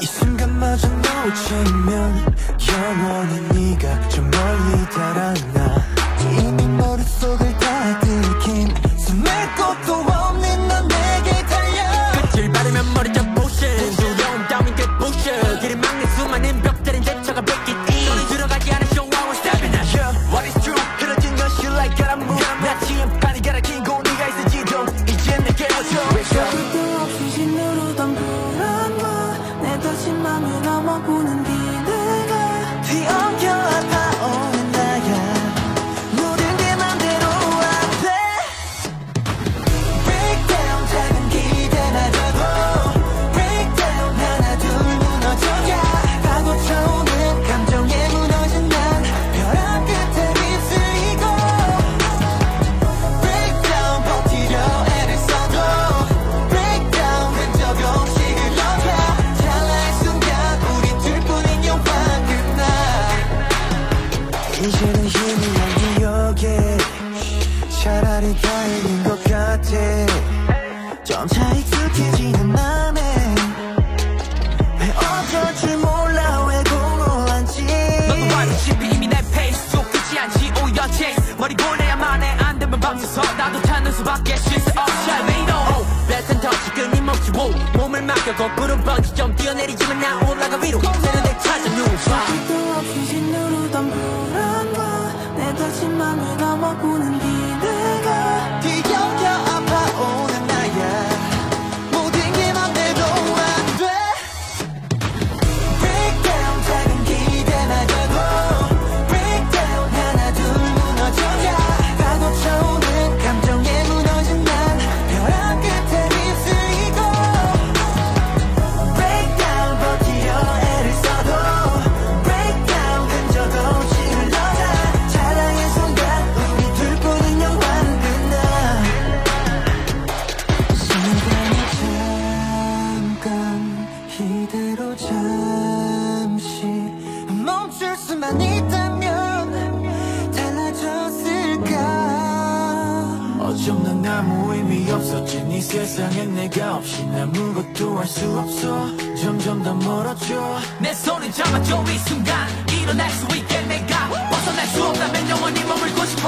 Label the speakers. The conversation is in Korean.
Speaker 1: 이 순간마저 놓치면 영원히 네가 저 멀리 달아나
Speaker 2: 넘어보는 기대가
Speaker 1: 뒤엉켜 이제는 힘이 난 기억에 차라리 다행인 것 같아. 점차 익숙해지는 맘에 왜 어쩔 줄 몰라 왜 공허한지.
Speaker 3: 너도 알다시피 이미 내 페이스 속 끝이 않지 오히려 머리 보내야만 해안 되면 밤새서 나도 찾는 수밖에 쉴새 없이 알베이도 배탄 터치 끊임없이 오 몸을 맡겨 거꾸로 번지 좀 뛰어내리지만 나 올라가 위로. 새는 내 찾아 누워
Speaker 2: 끝도 없이 짓누르던 내 다친 맘을 넘어보는 기대가
Speaker 1: 멈출 수만 있다면 달라졌을까? 어쩜 난 아무 의미 없었지. 네 세상에 내가 없이 아무것도 할 수 없어. 점점 더 멀어져.
Speaker 3: 내 손을 잡아줘. 이 순간 일어날 수 있게 내가 벗어날 수 없다면 영원히 머물고 싶어